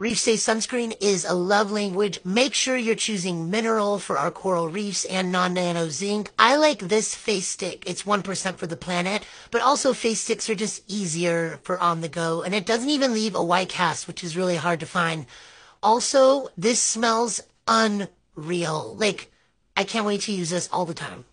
Reef Safe Sunscreen is a love language. Make sure you're choosing mineral for our coral reefs and non-nano zinc. I like this face stick. It's 1% for the planet, but also face sticks are just easier for on the go. And it doesn't even leave a white cast, which is really hard to find. Also, this smells unreal. Like, I can't wait to use this all the time.